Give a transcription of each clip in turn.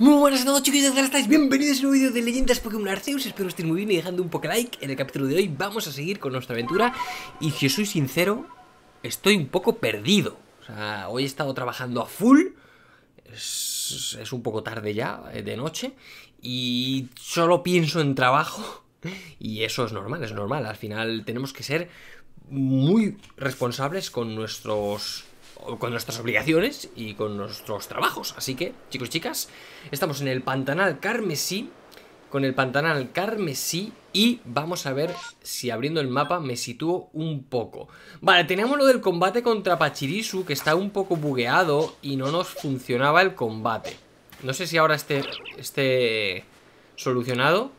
Muy buenas a todos chicos, ¿qué tal estáis? Bienvenidos a un nuevo vídeo de Leyendas Pokémon Arceus. Espero que estén muy bien y dejando un poco like En el capítulo de hoy. Vamos a seguir con nuestra aventura. Y si os soy sincero, estoy un poco perdido. O sea, hoy he estado trabajando a full. Es, es un poco tarde ya, eh, de noche. Y solo pienso en trabajo. Y eso es normal, es normal. Al final tenemos que ser muy responsables con nuestros con nuestras obligaciones y con nuestros trabajos. Así que, chicos y chicas, estamos en el Pantanal Carmesí, con el Pantanal Carmesí y vamos a ver si abriendo el mapa me sitúo un poco. Vale, tenemos lo del combate contra Pachirisu, que está un poco bugueado y no nos funcionaba el combate. No sé si ahora esté, esté solucionado.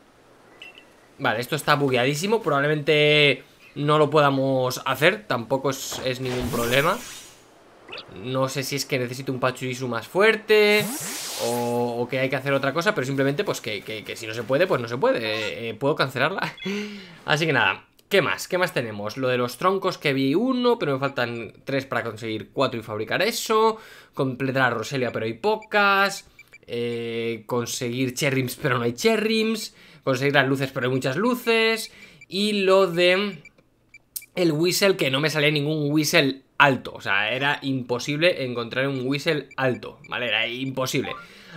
Vale, esto está bugueadísimo, probablemente no lo podamos hacer, tampoco es ningún problema. No sé si es que necesito un Pachirisu más fuerte o, que hay que hacer otra cosa, pero simplemente pues que, si no se puede, pues no se puede. Eh, eh, puedo cancelarla. Así que nada, ¿qué más? ¿Qué más tenemos? Lo de los troncos que vi uno, pero me faltan tres para conseguir cuatro y fabricar eso. Completar a Roselia, pero hay pocas. Eh, conseguir cherrims, pero no hay cherrims. Conseguir las luces, pero hay muchas luces. Y lo de el whistle, que no me sale ningún whistle alto. O sea, era imposible encontrar un whistle alto, ¿vale? Era imposible.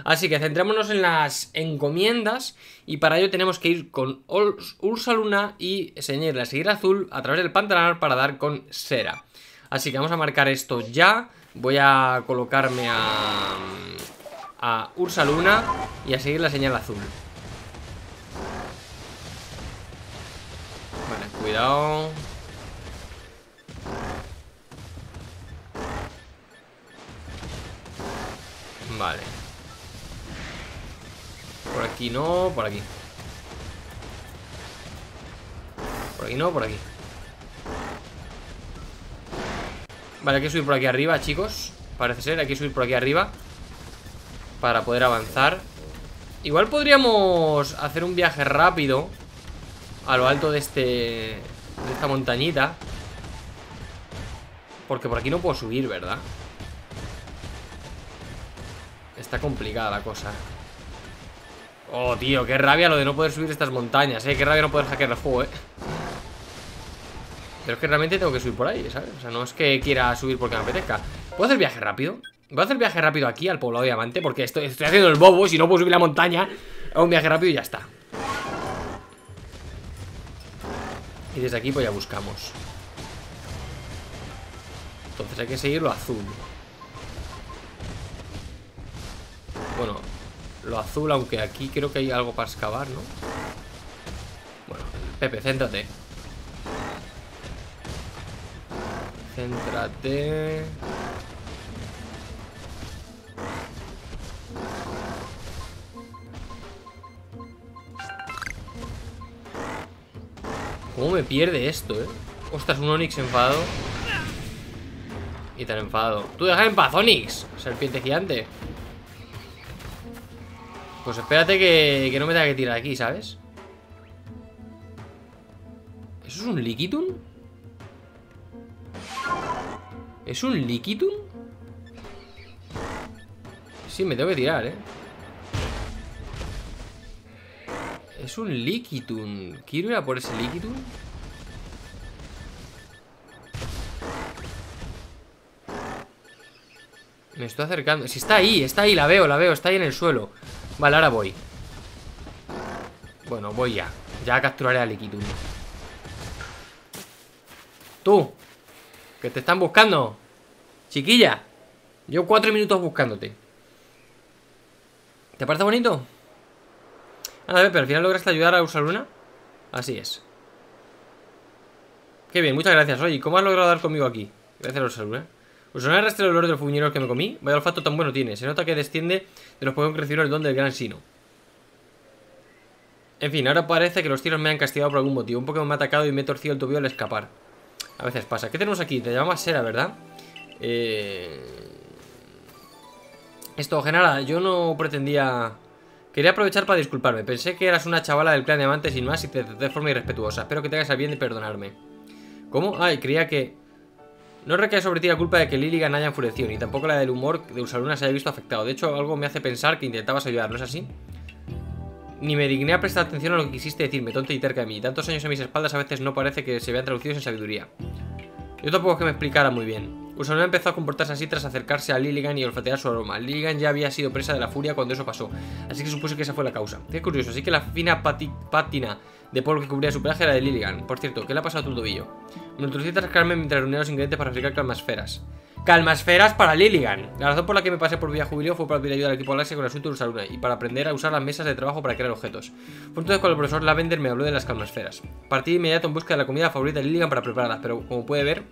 Así que centrémonos en las encomiendas y para ello tenemos que ir con Ursa Luna y enseñarle a seguir azul a través del pantanal para dar con Sera. Así que vamos a marcar esto ya. Voy a colocarme a, a Ursa Luna y a seguir la señal azul. Vale, cuidado. Vale. Por aquí no, por aquí. Por aquí no, por aquí. Vale, hay que subir por aquí arriba, chicos. Parece ser, hay que subir por aquí arriba Para poder avanzar. Igual podríamos hacer un viaje rápido A lo alto de este De esta montañita. Porque por aquí no puedo subir, ¿verdad? Está complicada la cosa. Oh, tío, qué rabia lo de no poder subir estas montañas, eh. Qué rabia no poder hackear el juego, eh. Pero es que realmente tengo que subir por ahí, ¿sabes? O sea, no es que quiera subir porque me apetezca. ¿Puedo hacer viaje rápido? Voy a hacer viaje rápido aquí al poblado de Diamante Porque estoy, estoy haciendo el bobo Si no puedo subir la montaña Hago un viaje rápido y ya está. Y desde aquí pues ya buscamos. Entonces hay que seguir lo azul Bueno, lo azul, aunque aquí creo que hay algo para excavar, ¿no? Bueno, Pepe, céntrate Céntrate ¿Cómo me pierde esto, eh? Ostras, un Onix enfadado Y tan enfadado ¡Tú deja en paz, Onix! Serpiente gigante pues espérate que, no me tenga que tirar aquí, ¿sabes? ¿Eso es un Liquitun? ¿Es un Liquitun? Sí, me tengo que tirar, ¿eh? Es un Liquitun ¿Quiero ir a por ese Liquitun? Me estoy acercando Si está ahí, está ahí, la veo, la veo Está ahí en el suelo Vale, ahora voy. Bueno, voy ya. Ya capturaré a Liquidum Tú Que te están buscando Chiquilla Llevo cuatro minutos buscándote. ¿Te parece bonito? A ver, pero al final lograste ayudar a usar una Así es. Qué bien, muchas gracias. Oye, ¿cómo has logrado dar conmigo aquí? Gracias a Usaluna Usaré el resto del olor de los que me comí Vaya olfato tan bueno tiene Se nota que desciende de los Pokémon que recibieron el don del gran Sino. En fin, ahora parece que los tiros me han castigado por algún motivo. Un Pokémon me ha atacado y me he torcido el tobillo al escapar. A veces pasa. ¿Qué tenemos aquí? Te llamas Sera, ¿verdad? Eh... Esto, Genara, yo no pretendía... Quería aprovechar para disculparme. Pensé que eras una chavala del clan Diamante sin más y te de forma irrespetuosa. Espero que te hagas el bien de perdonarme. ¿Cómo? Ay, creía que... No recae sobre ti la culpa de que Lilligan haya enfurecido, ni tampoco la del humor de Usaluna se haya visto afectado. De hecho, algo me hace pensar que intentabas ayudar, ¿no es así? Ni me digné a prestar atención a lo que quisiste decirme, tonta y terca de mí. Tantos años a mis espaldas a veces no parece que se vean traducidos en sabiduría. Yo tampoco es que me explicara muy bien. Usaluna empezó a comportarse así tras acercarse a Lilligan y olfatear su aroma. Lilligan ya había sido presa de la furia cuando eso pasó, así que supuse que esa fue la causa. Qué curioso, así que la fina pátina de polvo que cubría su pelaje era de Lilligan. Por cierto, ¿qué le ha pasado a tu tobillo? Me introducí a rascarme mientras reunía los ingredientes para fabricar calmasferas. Calmasferas para Lilligan. La razón por la que me pasé por Villa Jubileo fue para pedir ayuda al equipo Galaxia con el asunto de Usaluna y para aprender a usar las mesas de trabajo para crear objetos. Fue entonces cuando el profesor Lavender me habló de las calmasferas. Partí de inmediato en busca de la comida favorita de Lilligan para prepararlas, pero como puede ver,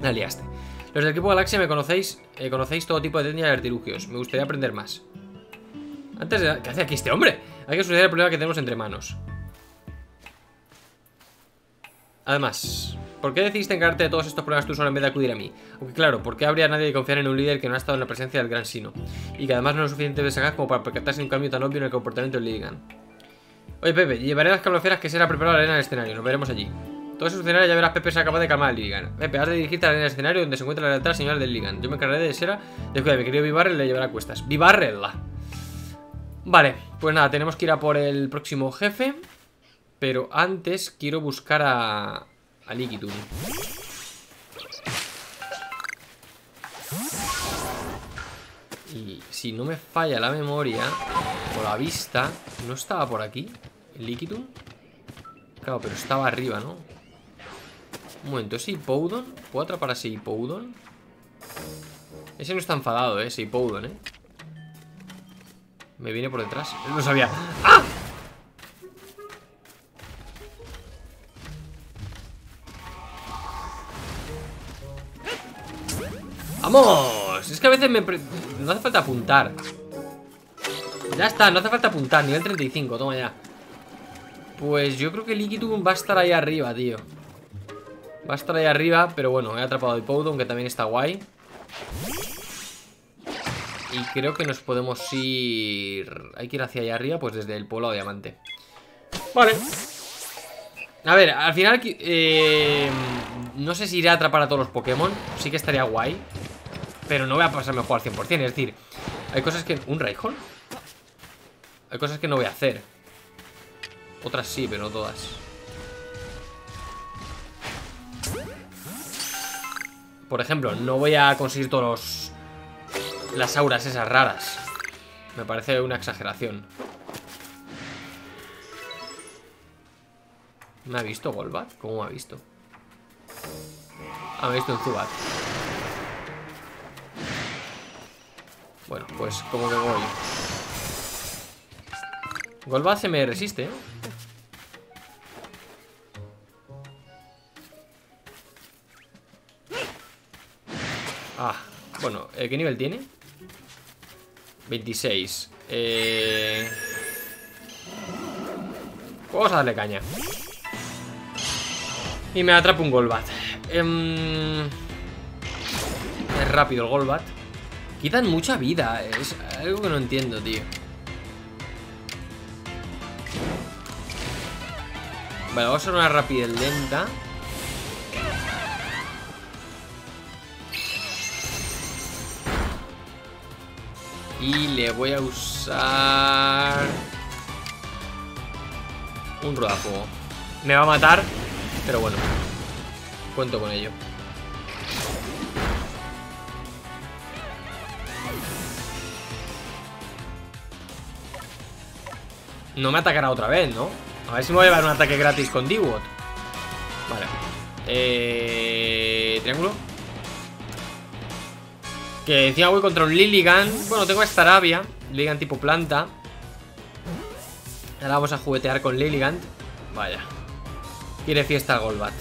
la liaste. Los del equipo Galaxia me conocéis, eh, conocéis todo tipo de técnicas y artilugios. Me gustaría aprender más. Antes de... ¿Qué hace aquí este hombre? Hay que solucionar el problema que tenemos entre manos. Además, ¿por qué decidiste encargarte de todos estos problemas tú solo en vez de acudir a mí? Aunque claro, ¿por qué habría nadie de confiar en un líder que no ha estado en la presencia del gran Sino? Y que además no es suficiente de sagaz como para percatarse de un cambio tan obvio en el comportamiento de Lilligan. Oye, Pepe, llevaré las cabloferas que será preparado la arena del escenario. Nos veremos allí. Todo eso sucederá ya verás Pepe será capaz de calmar a Lilligan. Pepe, has de dirigirte a la arena del escenario donde se encuentra la lealtad señal de Lilligan. Yo me encargaré de Sera. Descuida, mi querido Vivarrel le llevará a cuestas. ¡Vivarrella! Vale, pues nada, tenemos que ir a por el próximo jefe. Pero antes quiero buscar a... A Liquidum. Y si no me falla la memoria O la vista ¿No estaba por aquí? ¿El Liquidum? Claro, pero estaba arriba, ¿no? Un momento, ¿ese Hippowdon? ¿Puedo atrapar a ese? Ese no está enfadado, ¿eh? Ese Hippowdon, ¿eh? Me viene por detrás No sabía ¡Ah! ¡Vamos! Es que a veces me... No hace falta apuntar. Ya está, no hace falta apuntar. Nivel 35, toma ya. Pues yo creo que Liquidum va a estar ahí arriba, tío. Va a estar ahí arriba Pero bueno, he atrapado a Hippowdon, que también está guay. Y creo que nos podemos ir... Hay que ir hacia allá arriba Pues desde el pueblo diamante. Vale. A ver, al final eh, No sé si iré a atrapar a todos los Pokémon. Sí que estaría guay pero no voy a pasarme el juego al 100%, es decir Hay cosas que... ¿Un Raihon? Hay cosas que no voy a hacer Otras sí, pero no todas Por ejemplo, no voy a conseguir todos los... Las auras esas raras Me parece una exageración ¿Me ha visto Golbat? ¿Cómo me ha visto? Ah, me ha visto en Zubat Bueno, pues como que voy Golbat se me resiste, ¿eh? Ah, bueno, ¿qué nivel tiene? 26 eh... Vamos a darle caña. Y me atrapa un Golbat em, Es rápido el Golbat Quitan mucha vida. Es algo que no entiendo, tío. Vale, vamos a hacer una rapidez lenta. Y le voy a usar... Un rodafuego. Me va a matar, pero bueno. Cuento con ello. No me atacará otra vez, ¿no? A ver si me voy a llevar un ataque gratis con D-Wot. Vale. Eh... Triángulo. Que encima voy contra un Lilligan. Bueno, tengo esta Arabia Lilligan tipo planta. Ahora vamos a juguetear con Lilligan. Vaya. Quiere fiesta el Golbat.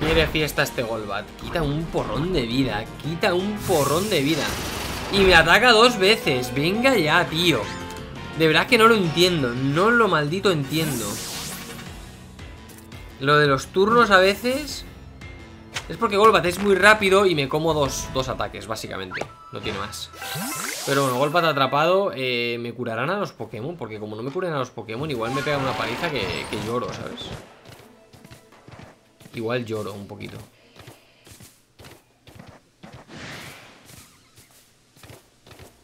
Quiere fiesta este Golbat. Quita un porrón de vida Quita un porrón de vida. Y me ataca dos veces. Venga ya, tío de verdad que no lo entiendo. No lo maldito entiendo. Lo de los turnos a veces... Es porque Golbat es muy rápido y me como dos, dos ataques, básicamente. No tiene más. Pero bueno, Golbat atrapado. Eh, me curarán a los Pokémon, porque como no me curen a los Pokémon, igual me pegan una paliza que, que lloro, ¿sabes? Igual lloro un poquito.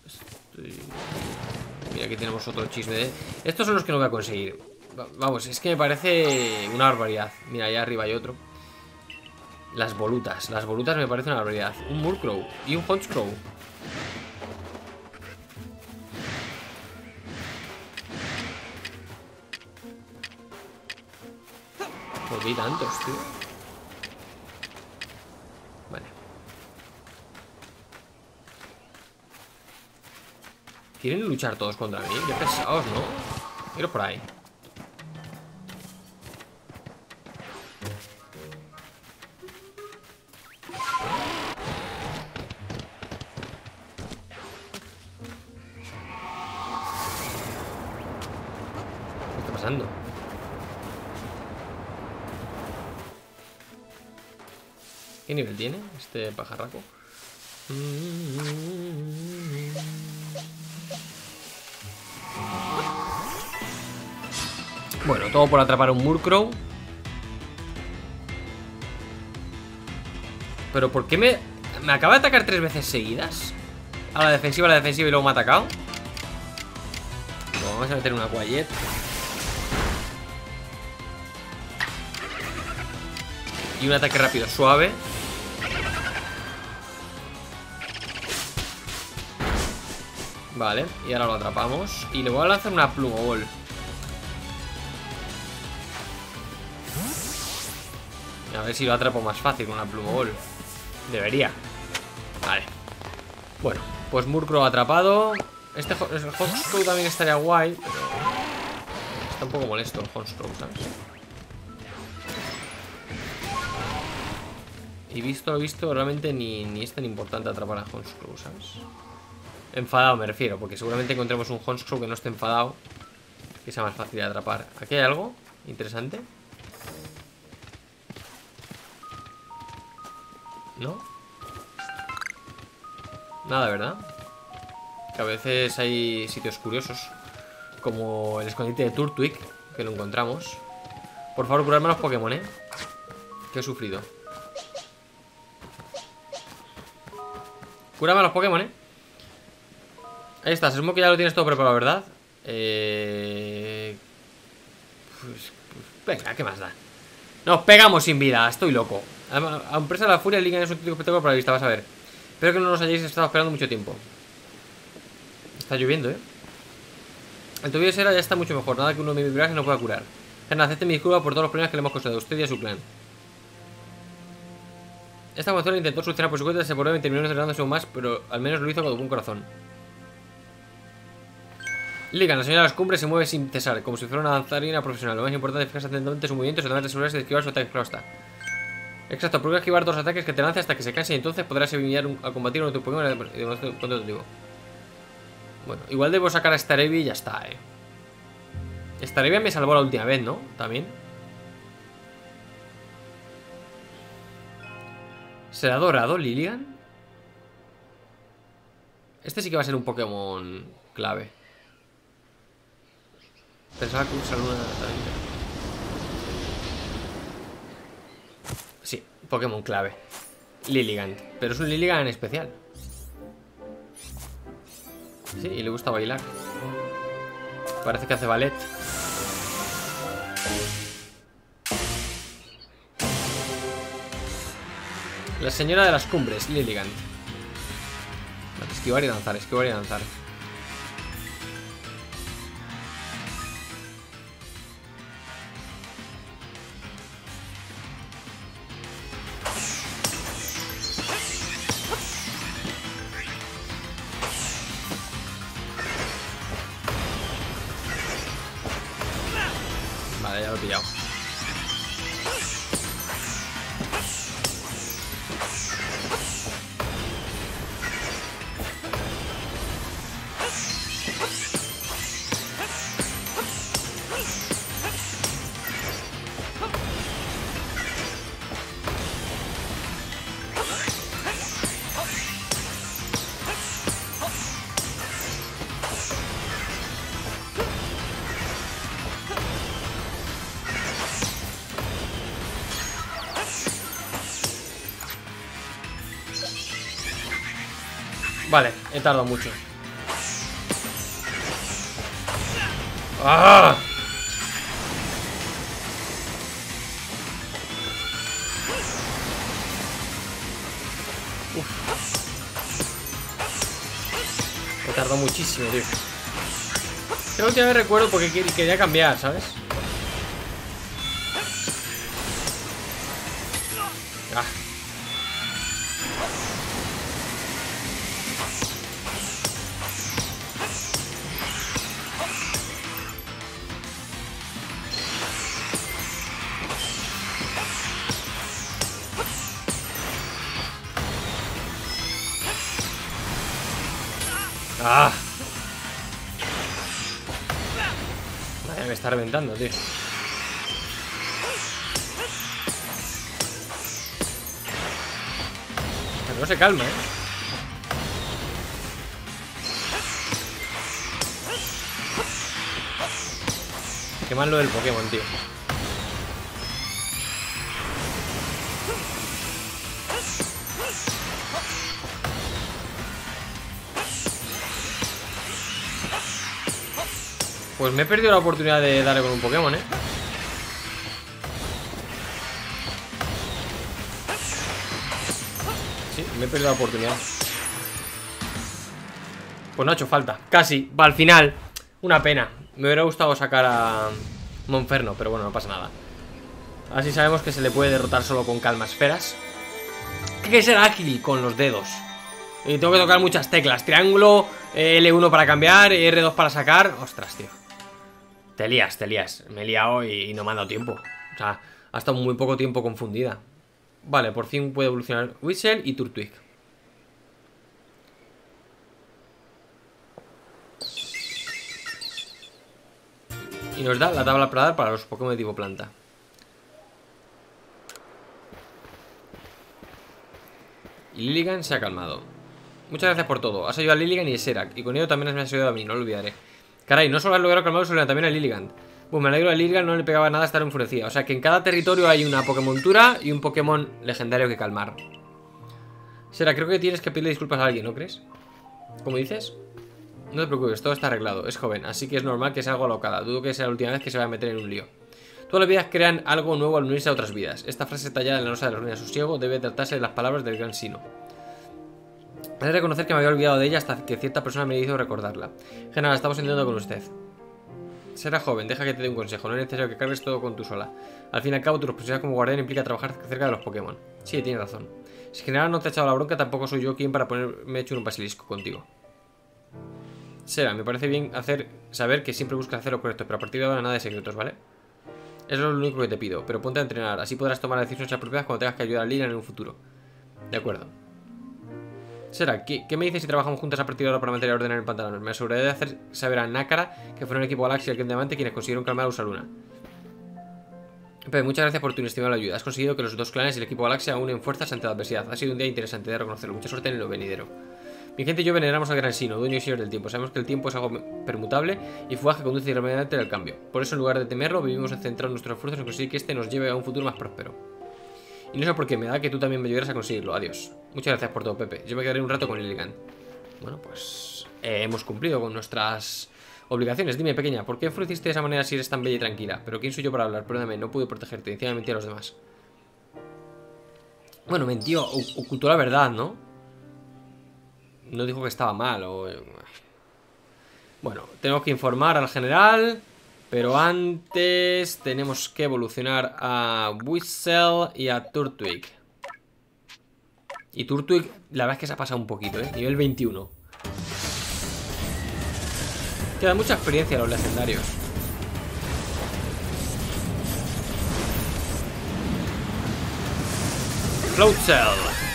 Estoy... Mira, aquí tenemos otro chisme de... Estos son los que no voy a conseguir. Vamos, es que me parece una barbaridad. Mira, allá arriba hay otro. Las volutas. Las volutas me parece una barbaridad. Un Murkrow y un Honchcrow. ¿Por qué tantos, tío? Vale. ¿Quieren luchar todos contra mí? Qué pesados, ¿no? Quiero por ahí. ¿Qué nivel tiene este pajarraco? Bueno, todo por atrapar un Murkrow. Pero ¿por qué me... ¿Me acaba de atacar tres veces seguidas? A la defensiva, a la defensiva y luego me ha atacado. Vamos a meter una Quiet. Y un ataque rápido suave. Vale, y ahora lo atrapamos. Y le voy a lanzar una plumobol ver si lo atrapo más fácil con una plumobol Debería Vale Bueno, pues Murkrow atrapado Este el también estaría guay Pero Está un poco molesto el Honskrow, ¿sabes? Y visto lo visto, realmente ni, ni es tan importante atrapar a Honskrow, ¿sabes? Enfadado me refiero, porque seguramente encontremos un Honskrow que no esté enfadado Que sea más fácil de atrapar ¿Aquí hay algo interesante? ¿No? Nada, ¿verdad? Que a veces hay sitios curiosos Como el escondite de Turtwig Que lo encontramos Por favor, curarme los Pokémon, ¿eh? Que he sufrido Curame a los Pokémon, ¿eh? Ahí está, se que ya lo tienes todo preparado, ¿verdad? Eh... Pues, pues, venga, ¿qué más da? Nos pegamos sin vida, estoy loco A empresa de la furia, Liga es un típico espectáculo para la vista, vas a ver Espero que no nos hayáis estado esperando mucho tiempo Está lloviendo, ¿eh? El tobillo de Sera ya está mucho mejor Nada que uno de mis vibrajes no pueda curar Gen, acepte mi disculpa por todos los problemas que le hemos causado a usted y a su clan Esta moción intentó solucionar por su cuenta Se probablemente terminó entregándose aún más Pero al menos lo hizo con un corazón Liga, la señora de las cumbres se mueve sin cesar, como si fuera una danzarina profesional. Lo más importante es fijarse atentamente su movimiento y tratar de asegurarse de esquivar su ataque. Exacto, prueba esquivar dos ataques que te lance hasta que se canse y entonces podrás enviar a combatir uno de tus Pokémon digo. Bueno, igual debo sacar a Starevi y ya está, eh. Starevi me salvó la última vez, ¿no? También. ¿Será dorado Lilian? Este sí que va a ser un Pokémon clave. Pensaba que usar una Sí, Pokémon clave. Lilligant, pero es un Lilligant especial. Sí, y le gusta bailar. Parece que hace ballet. La señora de las cumbres, Lilligant Esquivar y danzar, esquivar y danzar He mucho. ¡Ah! Uf. He tardado muchísimo, tío. Creo que me recuerdo porque quería cambiar, ¿sabes? Tío. Pero no se calma, ¿eh? Qué mal lo del Pokémon, tío. Pues me he perdido la oportunidad de darle con un Pokémon, ¿eh? Sí, me he perdido la oportunidad. Pues no ha hecho falta. Casi, va al final. Una pena. Me hubiera gustado sacar a Monferno Pero bueno, no pasa nada. Así sabemos que se le puede derrotar solo con calma esferas. Hay que ser ágil con los dedos. Y tengo que tocar muchas teclas. Triángulo, L1 para cambiar R2 para sacar. Ostras, tío te lías, te lías. Me he liado y, no me ha dado tiempo. O sea, ha estado muy poco tiempo confundida. Vale, por fin puede evolucionar Whistle y Turtwig. Y nos da la tabla para dar para los Pokémon de tipo planta. Y Lilligan se ha calmado. Muchas gracias por todo. Has ayudado a Lilligan y a Serak. Y con ello también me has ayudado a mí, no lo olvidaré. Caray, no solo has logrado calmarlo, sino también a Lilligant. Pues me alegro a Lilligant no le pegaba nada estar enfurecida. O sea que en cada territorio hay una Pokémontura y un Pokémon legendario que calmar. Será, creo que tienes que pedirle disculpas a alguien, ¿no crees? ¿Cómo dices? No te preocupes, todo está arreglado. Es joven, así que es normal que sea algo alocada. Dudo que sea la última vez que se vaya a meter en un lío. Todas las vidas crean algo nuevo al unirse a otras vidas. Esta frase tallada en la nosa de la ruina de sosiego debe tratarse de las palabras del gran Sino. He de reconocer que me había olvidado de ella hasta que cierta persona me hizo recordarla. General, estamos intentando con usted. Será joven, deja que te dé un consejo. No es necesario que cargues todo con tu sola. Al fin y al cabo, tu responsabilidad como guardián implica trabajar cerca de los Pokémon. Sí, tienes razón. Si general no te ha echado la bronca, tampoco soy yo quien para ponerme hecho un basilisco contigo. Será, me parece bien hacer saber que siempre buscas hacer lo correcto, pero a partir de ahora nada de secretos, ¿vale? Eso es lo único que te pido, pero ponte a entrenar, así podrás tomar decisiones apropiadas cuando tengas que ayudar a Lina en un futuro. De acuerdo. Será, ¿qué, me dices si trabajamos juntas a partir de ahora para mantener orden en el pantalón? Me aseguraré de hacer saber a Nácara que fueron el equipo Galaxy y el Diamante quienes consiguieron calmar a Usaluna. Pero muchas gracias por tu inestimable ayuda. Has conseguido que los dos clanes y el equipo Galaxia unen fuerzas ante la adversidad. Ha sido un día interesante de reconocerlo. Mucha suerte en lo venidero. Mi gente y yo veneramos al Gran Sino, dueño y señor del tiempo. Sabemos que el tiempo es algo permutable y fugaz que conduce irremediablemente al cambio. Por eso, en lugar de temerlo, vivimos en centrar nuestros esfuerzos en conseguir que este nos lleve a un futuro más próspero. Y no sé por qué, me da que tú también me ayudarás a conseguirlo. Adiós. Muchas gracias por todo, Pepe. Yo me quedaré un rato con Lilligan. Bueno, pues eh, hemos cumplido con nuestras obligaciones. Dime, pequeña, ¿por qué ofreciste de esa manera si eres tan bella y tranquila? Pero ¿quién soy yo para hablar? Perdóname, no pude protegerte. Encima mentí a los demás. Bueno, mentió, ocultó la verdad, ¿no? No dijo que estaba mal o... Eh, bueno, tengo que informar al general pero antes tenemos que evolucionar a Whistle y a Turtwig. Y Turtwig, la verdad es que se ha pasado un poquito, ¿eh? Nivel 21. Queda mucha experiencia los legendarios. Float Cell.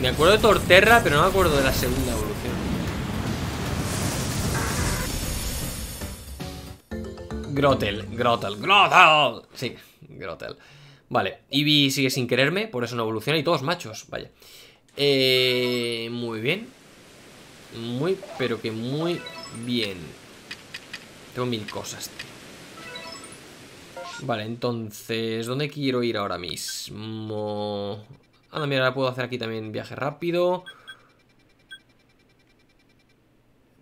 Me acuerdo de Torterra, pero no me acuerdo de la segunda evolución. Grotel, Grotel, Grotel. Sí, Grotel. Vale, Eevee sigue sin quererme, por eso no evoluciona y todos machos, vaya. Eh, muy bien. Muy, pero que muy bien. Tengo mil cosas, tío. Vale, entonces, ¿dónde quiero ir ahora mismo? Ah, mira, ahora puedo hacer aquí también viaje rápido.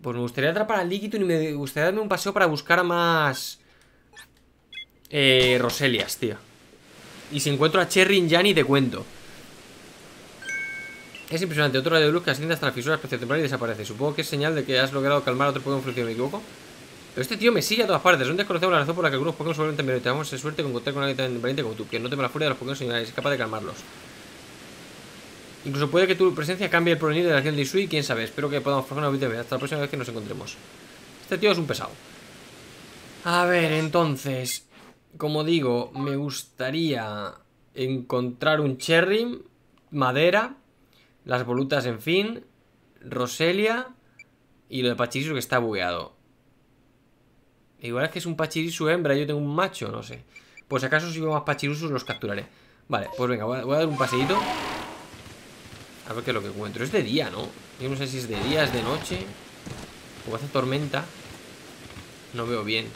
Pues me gustaría atrapar al Liquiton y me gustaría darme un paseo para buscar más... Eh, Roselias, tío. Y si encuentro a Cherry ya ni te cuento. Es impresionante, otro rayo de luz que asciende hasta la fisura especial temporal y desaparece. Supongo que es señal de que has logrado calmar otro Pokémon función, ¿me equivoco? Pero este tío me sigue a todas partes. ¿Dónde conocemos la razón por la que algunos Pokémon se vuelven tan violentos? Tenemos suerte de encontrar con alguien tan valiente como tú, que no teme la furia de los Pokémon sino es capaz de calmarlos. Incluso puede que tu presencia cambie el porvenir de la acción de Isui, quién sabe. Espero que podamos formar una vida hasta la próxima vez que nos encontremos. Este tío es un pesado. A ver, entonces, como digo, me gustaría encontrar un Cherry, madera, las volutas, en fin, Roselia y lo de Pachirisu que está bugueado. Igual es que es un Pachirisu hembra, yo tengo un macho, no sé. Pues acaso si veo más Pachirisus los capturaré. Vale, pues venga, voy a, dar un paseíto. A ver qué es lo que encuentro. Es de día, ¿no? Yo no sé si es de día, es de noche. O hace tormenta. No veo bien.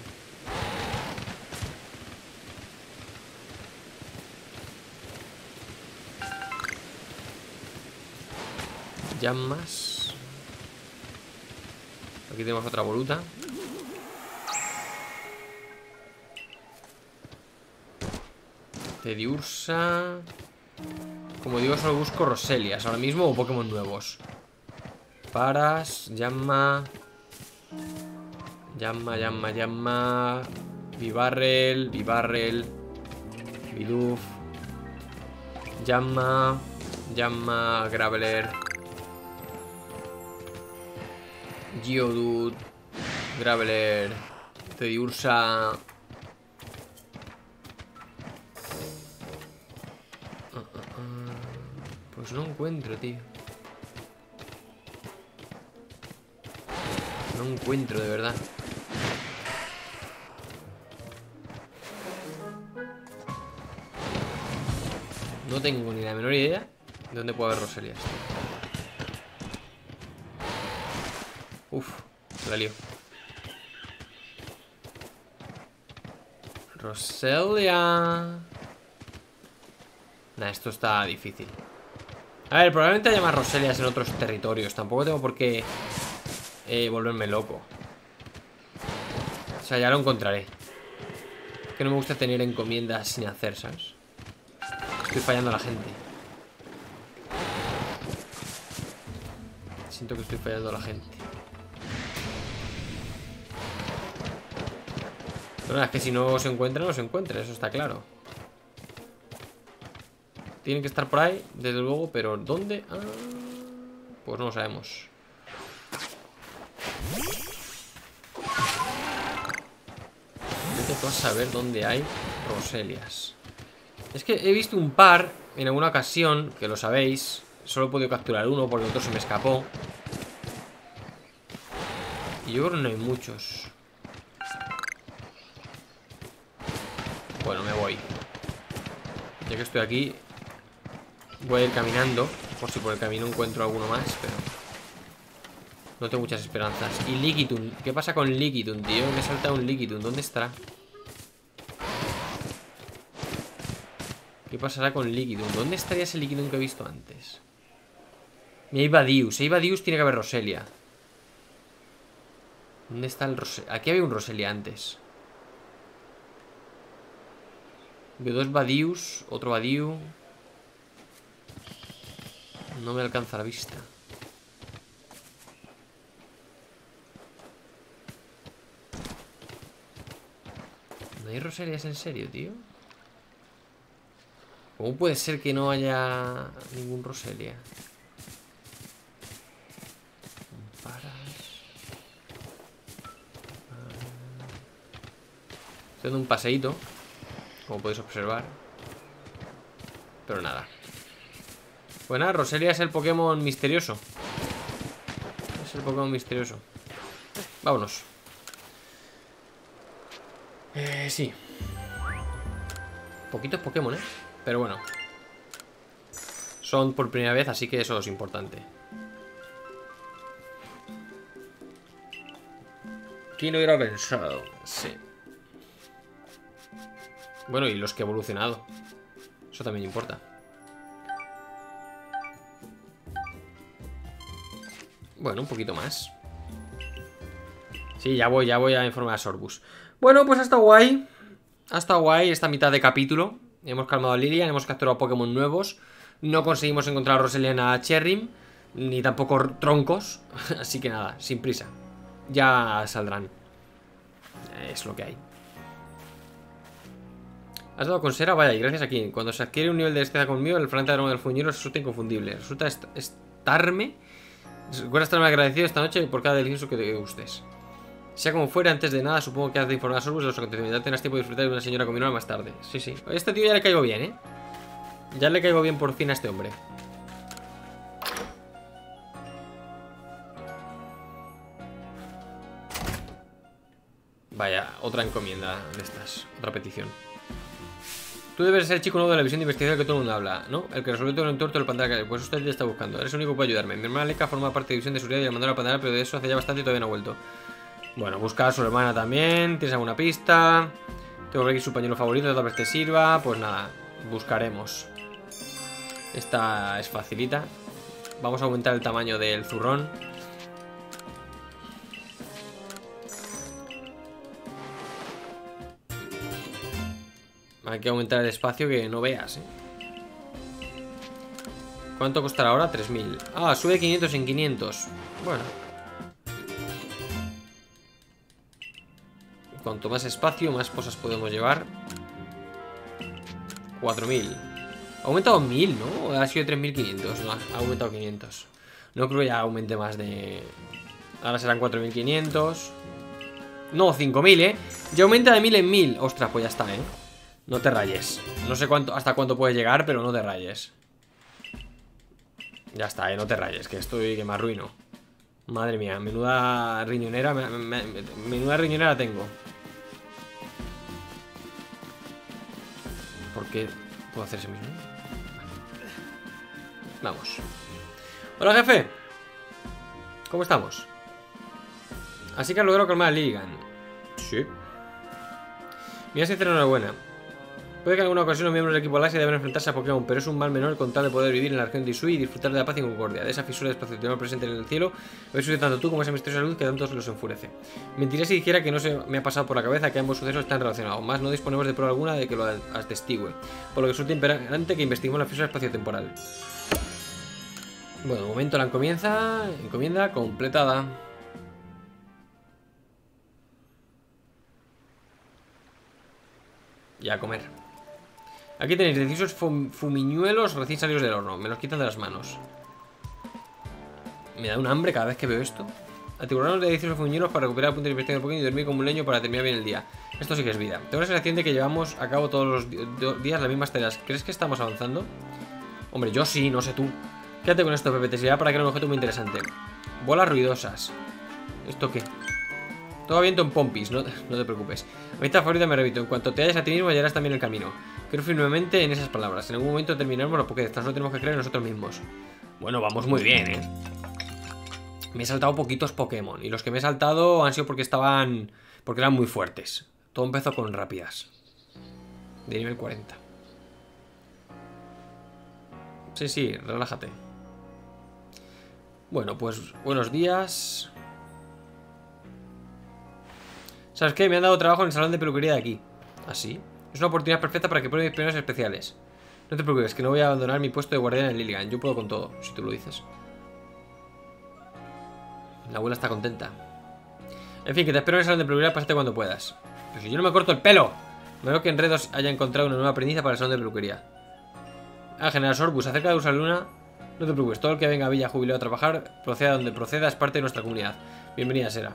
Llamas. Aquí tenemos otra voluta. Tediursa. Como digo, solo busco Roselias ahora mismo o Pokémon nuevos. Paras, llama. Llama, llama, llama. Vivarrel, Vivarrel. Bidoof. Llama. Llama, Graveler. Geodude. Graveler. Tediursa. No encuentro, tío. No encuentro, de verdad. No tengo ni la menor idea de dónde puede haber Roselias. Uf, la lío. Roselia. Nah, esto está difícil. A ver, probablemente haya más Roselias en otros territorios. Tampoco tengo por qué eh, volverme loco. O sea, ya lo encontraré. que no me gusta tener encomiendas sin hacer, ¿sabes? Estoy fallando a la gente. Siento que estoy fallando a la gente. Pero es que si no se encuentra, no se encuentra, eso está claro. Tiene que estar por ahí, desde luego, pero ¿dónde? Ah, pues no lo sabemos. Vete tú a saber dónde hay Roselias. Es que he visto un par en alguna ocasión, que lo sabéis. Solo he podido capturar uno porque el otro se me escapó. Y yo creo que no hay muchos. Bueno, me voy. Ya que estoy aquí, Voy a ir caminando Por si por el camino encuentro alguno más Pero no tengo muchas esperanzas Y Liquidun, ¿qué pasa con Liquidun, tío? Me he saltado un Liquidun, ¿dónde estará? ¿Qué pasará con Liquidun? ¿Dónde estaría ese Liquidun que he visto antes? Y hay Badius, hay Badius tiene que haber Roselia ¿Dónde está el Roselia? Aquí había un Roselia antes Veo dos Badius, otro Badiu no me alcanza la vista. ¿No hay rosarias en serio, tío? ¿Cómo puede ser que no haya ningún roselia? Estoy dando un paseíto Como podéis observar Pero nada pues Roselia es el Pokémon misterioso. Es el Pokémon misterioso. Vámonos. Eh, sí. Poquitos Pokémon, ¿eh? Pero bueno. Son por primera vez, así que eso es importante. ¿Quién hubiera pensado? Sí. Bueno, y los que he evolucionado. Eso también importa. Bueno, un poquito más. Sí, ya voy, ya voy a informar a Sorbus. Bueno, pues ha estado guay. Ha estado guay esta mitad de capítulo. Hemos calmado a Lilian, hemos capturado Pokémon nuevos. No conseguimos encontrar a Roseliana Cherrim, ni tampoco troncos. Así que nada, sin prisa. Ya saldrán. Es lo que hay. ¿Has dado con Sera? Vaya, y gracias aquí. Cuando se adquiere un nivel de destreza conmigo, el frente de aroma del fuñero resulta inconfundible. Resulta estarme. Recuerda estarme agradecido esta noche por cada delicioso que te gustes. Sea como fuera, antes de nada, supongo que has de informar a Sorbus de los acontecimientos. Ya tendrás tiempo de disfrutar de una señora combinada más tarde. Sí, sí. Este tío ya le caigo bien, ¿eh? Ya le caigo bien por fin a este hombre. Vaya, otra encomienda de estas. Otra petición. Tú debes ser el chico nuevo de la visión de investigación que todo el mundo habla, ¿no? El que resolvió todo el entorno del pantalla. Pues usted ya está buscando. Eres el único puede ayudarme. Mi hermana Leka forma parte de la división de seguridad y la mandó a pantalla, pero de eso hace ya bastante y todavía no ha vuelto. Bueno, busca a su hermana también. ¿Tienes alguna pista? Tengo que ver su pañuelo favorito, tal vez te sirva. Pues nada, buscaremos. Esta es facilita. Vamos a aumentar el tamaño del zurrón. Hay que aumentar el espacio que no veas, ¿eh? ¿Cuánto costará ahora? 3.000 Ah, sube 500 en 500 Bueno Cuanto más espacio, más cosas podemos llevar 4.000 Ha aumentado 1.000, ¿no? Ha sido 3.500 No, ha aumentado 500 No creo que ya aumente más de... Ahora serán 4.500 No, 5.000, ¿eh? Ya aumenta de 1.000 en 1.000 Ostras, pues ya está, ¿eh? No te rayes. No sé cuánto, hasta cuánto puedes llegar, pero no te rayes. Ya está, eh, no te rayes, que estoy que me arruino. Madre mía, menuda riñonera, menuda riñonera tengo. ¿Por qué puedo hacer ese mismo? Vamos. Hola, jefe. ¿Cómo estamos? Así que has logrado calmar a Lilligan. Sí. Mira, sincera enhorabuena. Puede que en alguna ocasión los miembros del equipo Galaxia deban enfrentarse a Pokémon, pero es un mal menor con tal de poder vivir en la región de y disfrutar de la paz y concordia, de esa fisura de espacio presente en el cielo, sucedido tanto tú como esa misteriosa luz que tanto los enfurece. Mentiría si dijera que no se me ha pasado por la cabeza que ambos sucesos están relacionados, más no disponemos de prueba alguna de que lo atestigue, por lo que resulta imperante que investiguemos la fisura espacio-temporal. Bueno, de momento la encomienda, encomienda completada. Y a comer. Aquí tenéis deliciosos fumiñuelos recién salidos del horno. Me los quitan de las manos. Me da un hambre cada vez que veo esto. Atiburarnos de deliciosos fumiñuelos para recuperar el punto de investigación un poquito y dormir como un leño para terminar bien el día. Esto sí que es vida. Tengo la sensación de que llevamos a cabo todos los días las mismas tareas. ¿Crees que estamos avanzando? Hombre, yo sí, no sé tú. Quédate con esto, Pepe. Te servirá para crear un objeto muy interesante. Bolas ruidosas. ¿Esto qué? Todo viento en pompis, no, no te preocupes. Mi favorita me repito, en cuanto te halles a ti mismo hallarás también el camino. Creo firmemente en esas palabras. En algún momento terminaremos los Pokédex, no tenemos que creer en nosotros mismos. Bueno, vamos muy bien, ¿eh? Me he saltado poquitos Pokémon. Y los que me he saltado han sido porque estaban... Porque eran muy fuertes. Todo empezó con rápidas. De nivel 40. Sí, sí, relájate. Bueno, pues buenos días. ¿Sabes qué? Me han dado trabajo en el salón de peluquería de aquí. ¿Ah, es una oportunidad perfecta para que pruebe mis primeros especiales. No te preocupes, que no voy a abandonar mi puesto de guardián en Lilligan. Yo puedo con todo, si tú lo dices. La abuela está contenta. En fin, que te espero en el salón de peluquería, pásate cuando puedas. Pero si yo no me corto el pelo. Me veo que Enredos haya encontrado una nueva aprendiz para el salón de peluquería. Ah, General Sorbus, acerca de usar Luna. No te preocupes, todo el que venga a Villa Jubileo a trabajar, proceda donde proceda, es parte de nuestra comunidad. Bienvenida, Sera.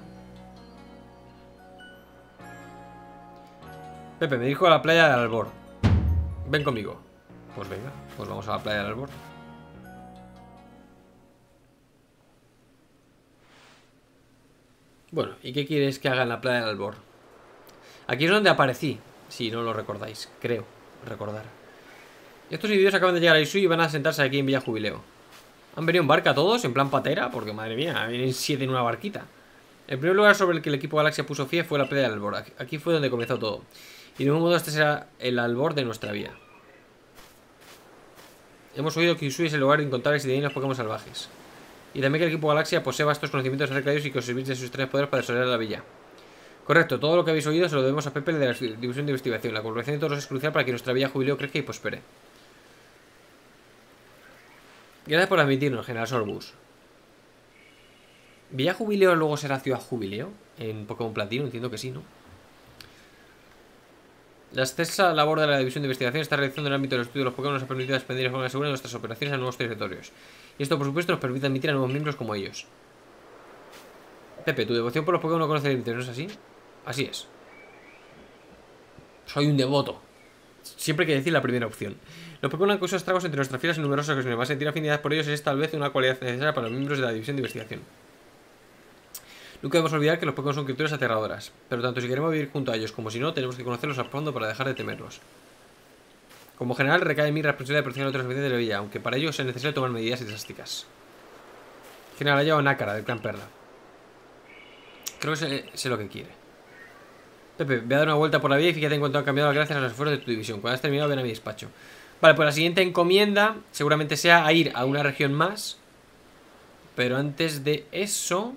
Pepe, me dijo a la playa del Albor. Ven conmigo. Pues venga, pues vamos a la playa del Albor. Bueno, ¿y qué quieres que haga en la playa del Albor? Aquí es donde aparecí, si no lo recordáis, creo recordar. Estos individuos acaban de llegar a Isui y van a sentarse aquí en Villa Jubileo. ¿Han venido en barca todos? ¿En plan patera? Porque madre mía, vienen siete en una barquita. El primer lugar sobre el que el equipo Galaxia puso pie fue la playa del Albor. Aquí fue donde comenzó todo. Y de un modo este será el albor de nuestra vía. Hemos oído que Usui es el lugar de incontables y de los Pokémon salvajes. Y también que el equipo Galaxia posee vastos conocimientos acerca y que os de sus tres poderes para desarrollar la villa. Correcto, todo lo que habéis oído se lo debemos a Pepe de la División de Investigación. La colaboración de todos es crucial para que nuestra villa jubileo crezca y prospere. Gracias por admitirnos, General Sorbus. ¿Villa Jubileo luego será Ciudad Jubileo? En Pokémon Platino, entiendo que sí, ¿no? La extensa labor de la División de Investigación está realizando en el ámbito del estudio de los Pokémon nos ha permitido expandir de forma segura nuestras operaciones a nuevos territorios. Y esto, por supuesto, nos permite admitir a nuevos miembros como ellos. Pepe, tu devoción por los Pokémon no conoce límites, ¿no es así? Así es. Soy un devoto. Siempre hay que decir la primera opción. Los Pokémon han causado estragos entre nuestras filas en numerosas ocasiones. Va a sentir afinidad por ellos es tal vez una cualidad necesaria para los miembros de la División de Investigación. Nunca debemos olvidar que los Pokémon son criaturas aterradoras, pero tanto si queremos vivir junto a ellos como si no, tenemos que conocerlos a fondo para dejar de temerlos. Como general, recae mi responsabilidad de proteger a otros habitantes de la villa, aunque para ello sea necesario tomar medidas drásticas. General, ha llevado Nácara, del clan Perla. Creo que sé, lo que quiere. Pepe, voy a dar una vuelta por la vía y fíjate en cuanto han cambiado gracias a los esfuerzos de tu división. Cuando has terminado, ven a mi despacho. Vale, pues la siguiente encomienda seguramente sea a ir a una región más. Pero antes de eso...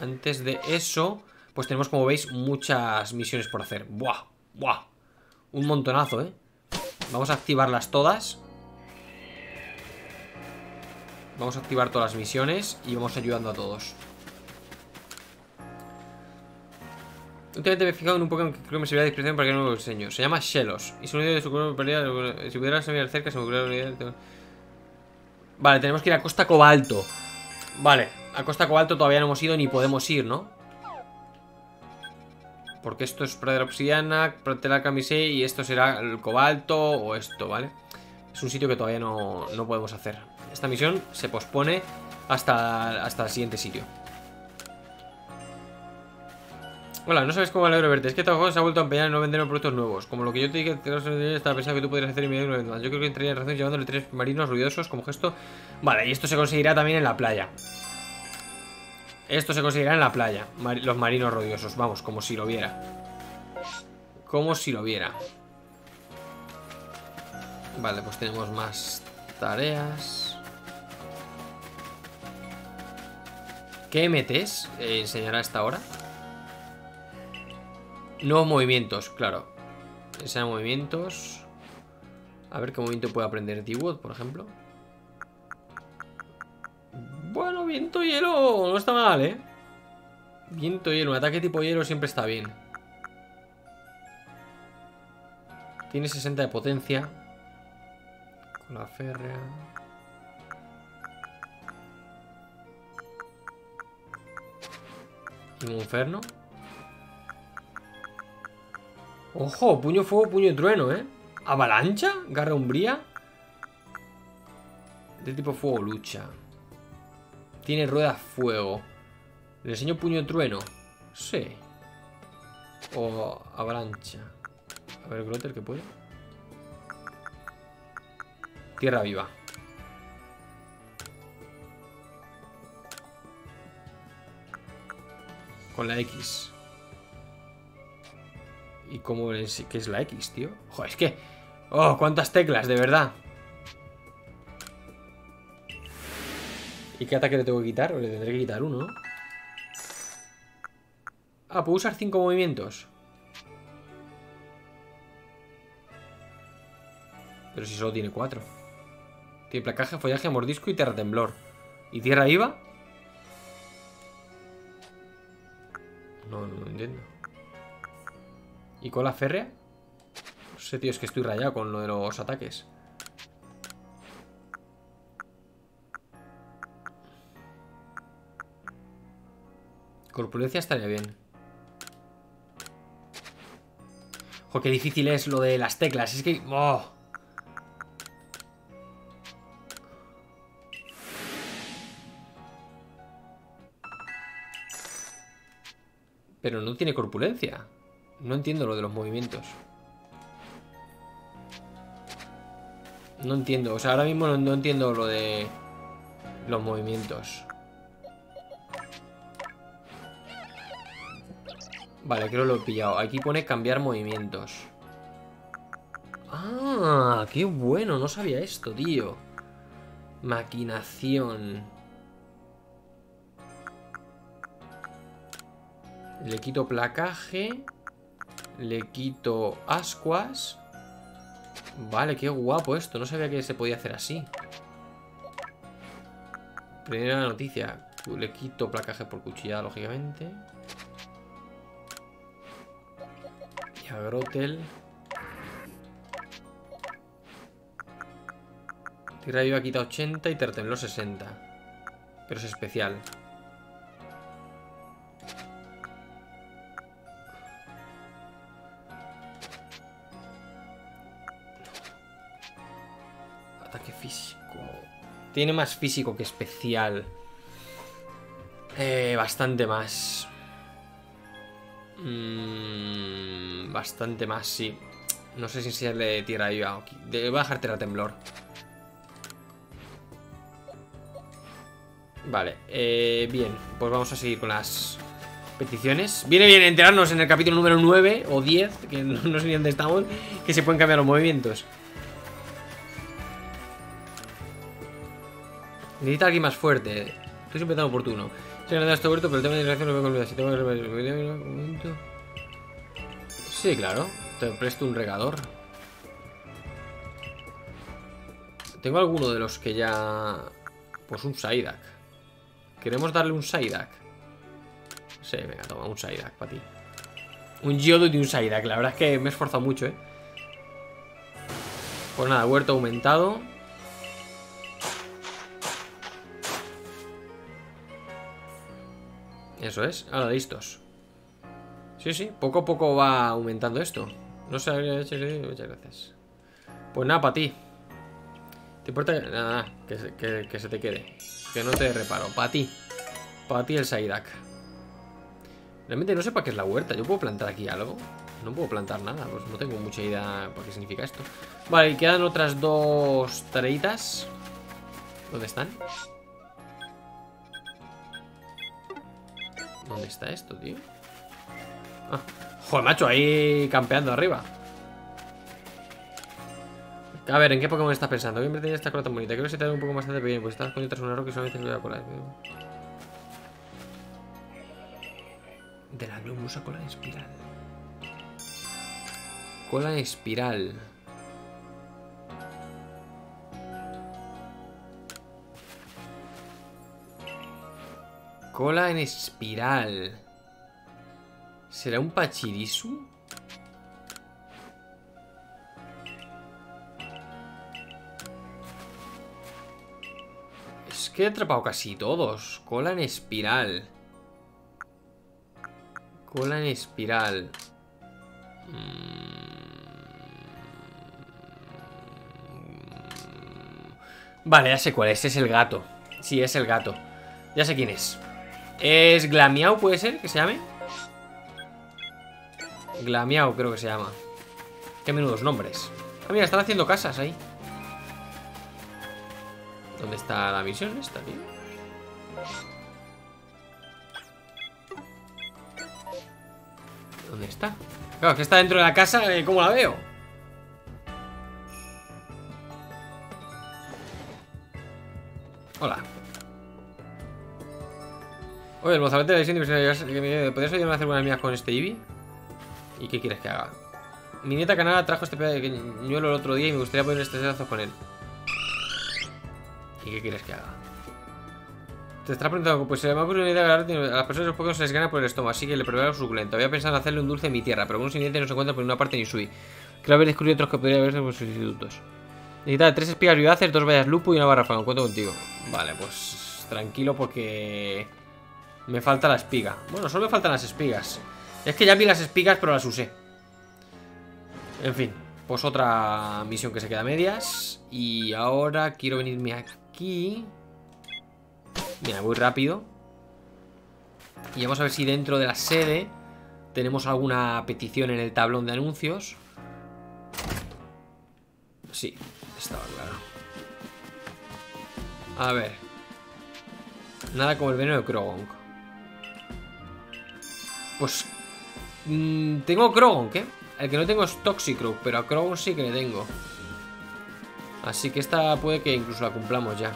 Antes de eso, pues tenemos, como veis, muchas misiones por hacer. ¡Buah! ¡Buah! Un montonazo, ¿eh? Vamos a activarlas todas. Vamos a activar todas las misiones y vamos ayudando a todos. Últimamente me he fijado en un Pokémon que creo que me serviría de inspiración para que no lo diseño. Se llama Shellos. Y su unido de su cuerpo Si pudiera salir cerca, se me ocurriría. Vale, tenemos que ir a Costa Cobalto. Vale, a Costa Cobalto todavía no hemos ido ni podemos ir, ¿no? Porque esto es Pradera Obsidiana, Pradera Camisé y esto será el Cobalto o esto, ¿vale? Es un sitio que todavía no, no podemos hacer. Esta misión se pospone hasta, hasta el siguiente sitio. Hola, no sabes cómo me alegro verte. Es que juego se ha vuelto a empeñar en no vender productos nuevos. Como lo que yo te dije, estaba pensando que tú podrías hacer y más. Yo creo que entraría en razón llevándole tres marinos ruidosos como gesto. Vale, y esto se conseguirá también en la playa. Esto se conseguirá en la playa. los marinos ruidosos. Vamos, como si lo viera. Como si lo viera. Vale, pues tenemos más tareas. ¿Qué metes? Eh, ¿Enseñará a esta hora? Nuevos movimientos, claro. Enseña movimientos. A ver qué movimiento puede aprender D-Wood, por ejemplo. Bueno, viento hielo no está mal, ¿eh? Viento hielo, un ataque tipo hielo siempre está bien. Tiene 60 de potencia. Con la férrea. inferno. Ojo, puño fuego, puño trueno, ¿eh? ¿Avalancha? ¿Garra umbría? De tipo fuego lucha. Tiene rueda fuego. ¿Le enseño puño trueno? Sí. O avalancha. A ver, Grotter, ¿qué puede? Tierra viva. Con la X. ¿Y cómo es, qué es la X, tío? Joder, es que... ¡Oh, cuántas teclas, de verdad! ¿Y qué ataque le tengo que quitar? le tendré que quitar uno, ¿no? Ah, ¿puedo usar cinco movimientos? Pero si solo tiene cuatro. Tiene placaje, follaje, mordisco y tierra temblor. ¿Y tierra IVA? No, no entiendo. ¿Y con la férrea? No sé, tío, es que estoy rayado con lo de los ataques. Corpulencia estaría bien. Joder, qué difícil es lo de las teclas. Es que... Oh. Pero no tiene corpulencia. No entiendo lo de los movimientos. No entiendo, o sea, ahora mismo no, entiendo lo de los movimientos. Vale, creo que lo he pillado. Aquí pone cambiar movimientos. Ah, qué bueno. No sabía esto, tío. Maquinación. Le quito placaje. Le quito ascuas. Vale, qué guapo esto. No sabía que se podía hacer así. Primera noticia. Le quito placaje por cuchillada, lógicamente. Y a Grotel. Tierra viva quita 80 y Tertemblor 60. Pero es especial. Tiene más físico que especial. Eh, bastante más. Mm, bastante más, sí. No sé si enseñarle tierra viva. Voy a bajar tierra temblor. Vale, eh, bien. Pues vamos a seguir con las peticiones. Viene bien enterarnos en el capítulo número 9 o 10, que no, no sé ni dónde estamos, que se pueden cambiar los movimientos. Necesita alguien más fuerte. Estoy siempre tan oportuno. No huerto, pero el tema de lo veo con Si tengo que... Sí, claro. Te presto un regador. Tengo alguno de los que ya... Pues un Saidak. ¿Queremos darle un Saidak? Sí, venga, toma, un Saidak para ti. Un Geodude y un Saidak. La verdad es que me he esforzado mucho, ¿eh? Pues nada, huerto aumentado. Eso es, ahora listos. Sí, sí, poco a poco va aumentando esto. No sé, muchas gracias. Pues nada, para ti. ¿Te importa? Nada, que, que, se te quede. Que no te reparo. Para ti. Para ti el Saidak. Realmente no sé para qué es la huerta. ¿Yo puedo plantar aquí algo? No puedo plantar nada. Pues no tengo mucha idea para qué significa esto. Vale, y quedan otras dos tareitas. ¿Dónde están? ¿Dónde está esto, tío? Ah, joder, macho, ahí campeando arriba. A ver, ¿en qué Pokémon estás pensando? ¿Qué tenía esta cola tan bonita? Creo que se te da un poco más de pequeño, pues estás con tras un aro que solamente se la cola. De la glumusa cola en espiral. Cola espiral. Cola en espiral. ¿Será un Pachirisu? Es que he atrapado casi todos. Cola en espiral. Cola en espiral. Mm. Vale, ya sé cuál es. Es el gato. Sí, es el gato. Ya sé quién es. Es Glamiao, ¿puede ser que se llame? Glamiao creo que se llama Qué menudos nombres Ah, mira, están haciendo casas ahí ¿Dónde está la misión esta, tío? ¿Dónde está? Claro, que está dentro de la casa, eh, ¿cómo la veo? Oye, el mozalbete de la visión ¿Podrías ayudarme a hacer buenas mías con este Eevee? ¿Y qué quieres que haga? Mi nieta Canara trajo este pequeñuelo el otro día y me gustaría poner este pedazo con él. ¿Y qué quieres que haga? Te estás preguntando, pues se me ha ocurrido una idea a las personas los Pokémon se les gana por el estómago, así que le probé algo suculento. Había pensado en hacerle un dulce en mi tierra, pero con un siguiente no se encuentra por ninguna parte ni Sui. Creo haber descubierto otros que podría haberse por sus institutos. Necesitaba tres espigas vivaces, dos vallas lupo y una barra fan. Cuento contigo. Vale, pues tranquilo porque... Me falta la espiga. Bueno, solo me faltan las espigas. Es que ya vi las espigas, pero las usé. En fin, pues otra misión que se queda a medias. Y ahora quiero venirme aquí. Mira, voy rápido. Y vamos a ver si dentro de la sede tenemos alguna petición en el tablón de anuncios. Sí, estaba claro. A ver. Nada como el veneno de Krogonk. Pues Mm, tengo Krogon, ¿qué? El que no tengo es Toxicroak, pero a Krogon sí que le tengo. Así que esta puede que incluso la cumplamos ya.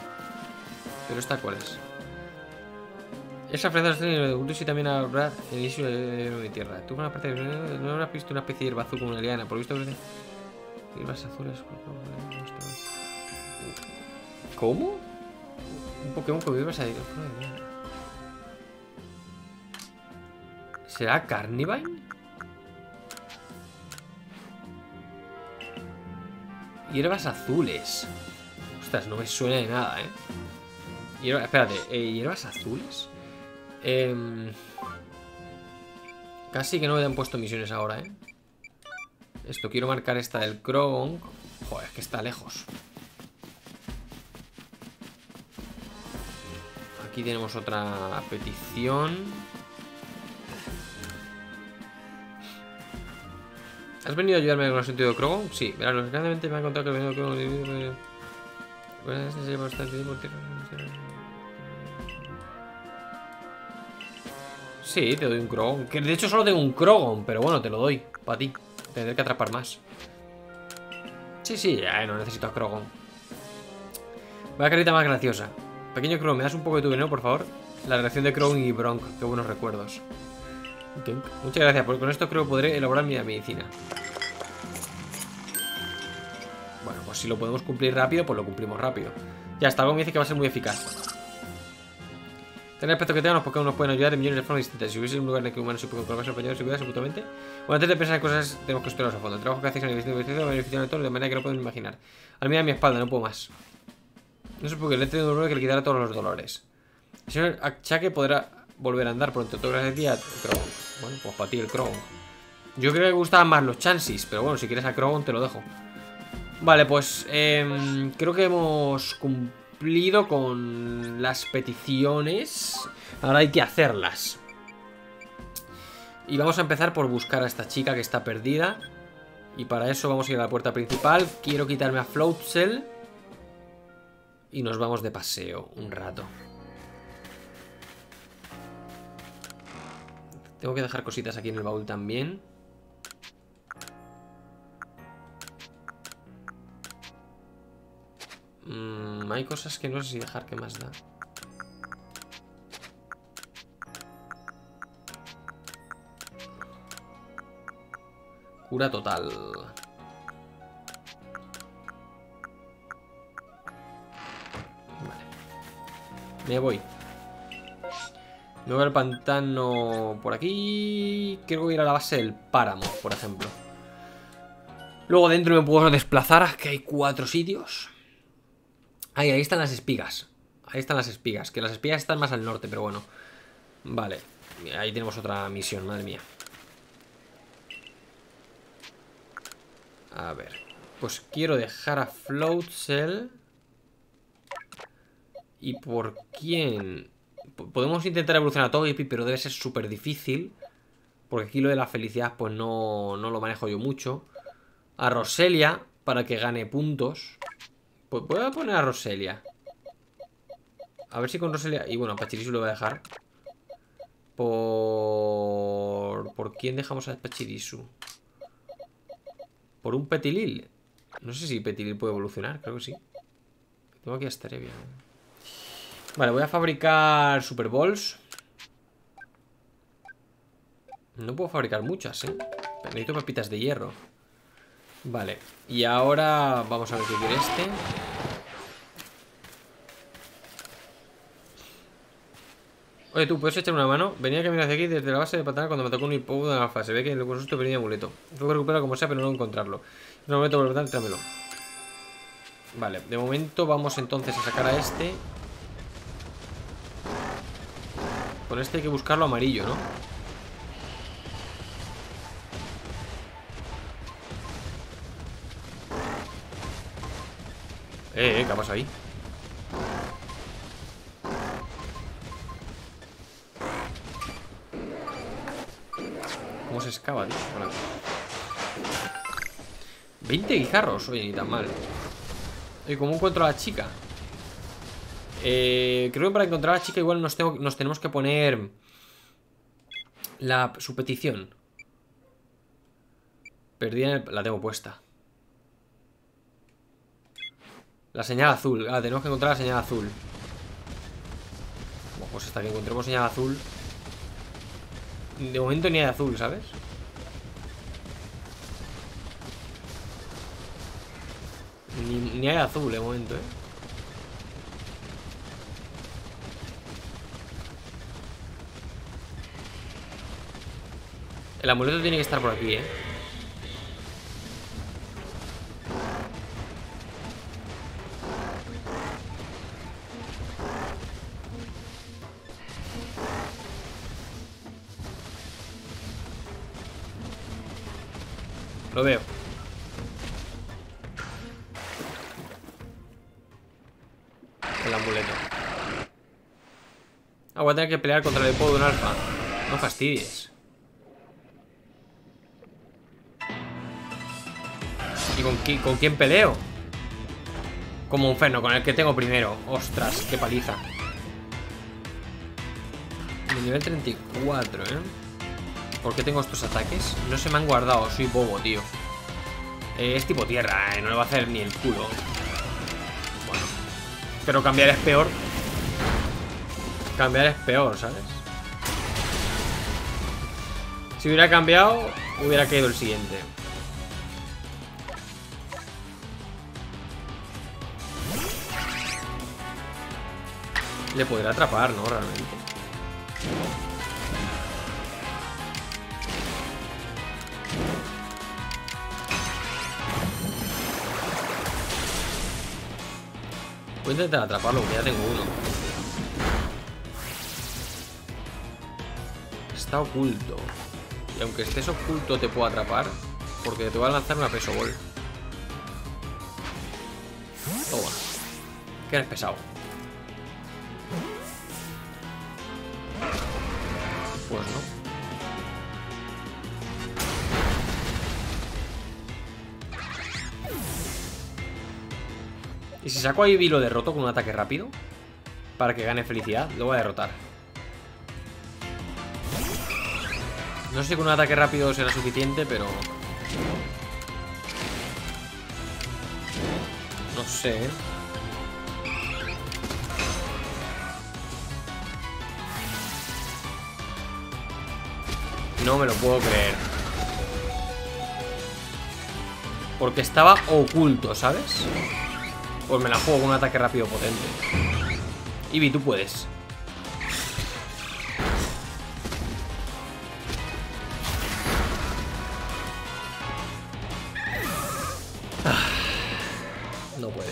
Pero esta cuál es. Esa frase de y también habrá el inicio de mi tierra. Tú una parte de... no habrás visto una especie de hierba azul como una liana. Por visto hierbas azules. ¿Cómo? Un Pokémon con hierbas a ¿Será Carnivine? Hierbas azules. Ostras, no me suena de nada, ¿eh? espérate, ¿eh, ¿hierbas azules? Eh, casi que no me han puesto misiones ahora, ¿eh? Esto, quiero marcar esta del Kronk. Joder, es que está lejos. Aquí tenemos otra petición. ¿Has venido a ayudarme con el sentido de Krogon? Sí, verás, lógicamente me ha contado que he venido con el... Sí, te doy un Krogon. Que de hecho solo tengo un Krogon, pero bueno, te lo doy. Para ti. Tendré que atrapar más. Sí, sí, ya no necesito a Krogon. Vaya carita más graciosa. Pequeño Krogon, ¿me das un poco de tu veneno, por favor? La relación de Krogon y Bronk. Qué buenos recuerdos. Muchas gracias, porque con esto creo que podré elaborar mi medicina. Bueno, pues si lo podemos cumplir rápido, pues lo cumplimos rápido. Ya está, algo me dice que va a ser muy eficaz. Tener el aspecto que tengan, los Pokémon nos pueden ayudar en millones de formas distintas. Si hubiese un lugar en el que humanos y Pokémon colaborasen apañados y cuidarse mutuamente. Bueno, antes de pensar en cosas, tenemos que estudiarlos a fondo. El trabajo que hacéis en el beneficio beneficiar a todos de manera que no pueden imaginar. Al mirar mi espalda, no puedo más. No sé por qué, le he tenido un dolor que le quitará todos los dolores. El señor Achaque podrá volver a andar pronto. Todo gracias a ti a Krogon. Bueno, pues para ti el Krogon. Yo creo que me gustaban más los Chansis, pero bueno, si quieres a Krogon te lo dejo. Vale, pues eh, creo que hemos cumplido con las peticiones. Ahora hay que hacerlas. Y vamos a empezar por buscar a esta chica que está perdida. Y para eso vamos a ir a la puerta principal. Quiero quitarme a Floatzel. Y nos vamos de paseo un rato. Tengo que dejar cositas aquí en el baúl también. Mm, hay cosas que no sé si dejar, ¿qué más da? Cura total. Vale. Me voy. Me voy al pantano por aquí. Quiero ir a la base del páramo, por ejemplo. Luego dentro me puedo desplazar, que hay cuatro sitios. Ahí, ahí están las espigas. Ahí están las espigas. Que las espigas están más al norte, pero bueno. Vale. Ahí tenemos otra misión, madre mía. A ver. Pues quiero dejar a Floatcell. ¿Y por quién? Podemos intentar evolucionar a Togepi, pero debe ser súper difícil. Porque aquí lo de la felicidad, pues no, no lo manejo yo mucho. A Roselia, para que gane puntos. Pues voy a poner a Roselia. A ver si con Roselia... Y bueno, a Pachirisu lo voy a dejar. Por... ¿Por quién dejamos a Pachirisu? Por un Petilil. No sé si Petilil puede evolucionar, creo que sí. Tengo aquí a Starevia. Vale, voy a fabricar Super Balls. No puedo fabricar muchas, ¿eh? Necesito papitas de hierro. Vale, y ahora vamos a ver qué quiere este. Oye, tú, ¿puedes echar una mano? Venía a caminar hacia aquí desde la base de patana cuando me tocó un hipo de la fase. Ve que el susto venía amuleto. Tengo que recuperarlo como sea, pero no encontrarlo. un momento por lo tanto, trámelo. Vale, de momento vamos entonces a sacar a este. Con este hay que buscarlo amarillo, ¿no? Eh, eh, ¿qué ha pasado ahí? ¿Cómo se excava, tío? 20 guijarros, oye, ni tan mal ¿Y cómo encuentro a la chica? Eh, creo que para encontrar a la chica igual nos, tenemos que poner la, su petición el... La tengo puesta. La señal azul. Ah, tenemos que encontrar la señal azul. Bueno, pues hasta que encontremos señal azul. De momento ni hay azul, ¿sabes? Ni, ni hay azul de momento, ¿eh? El amuleto tiene que estar por aquí, ¿eh? Lo veo. El amuleto. Ah, voy que pelear contra el hipo de un alfa. No fastidies. ¿Y con, qui- con quién peleo? Como un feno, con el que tengo primero. Ostras, qué paliza. Nivel 34, ¿eh? ¿Por qué tengo estos ataques? No se me han guardado, soy bobo, tío. Eh, es tipo tierra, ¿eh? No le va a hacer ni el culo. Bueno. Pero cambiar es peor. Cambiar es peor, ¿sabes? Si hubiera cambiado, hubiera caído el siguiente. Le podrá atrapar, ¿no? Realmente. Voy a intentar atraparlo, porque ya tengo uno. Está oculto. Y aunque estés oculto te puedo atrapar, porque te voy a lanzar una peso ball. Toma. Que eres pesado. Saco ahí y lo derroto con un ataque rápido Para que gane felicidad Lo voy a derrotar No sé si con un ataque rápido será suficiente, pero... No sé, ¿eh? No me lo puedo creer. Porque estaba oculto, ¿sabes? Pues me la juego con un ataque rápido potente. Ibi, tú puedes. Ah, No puede.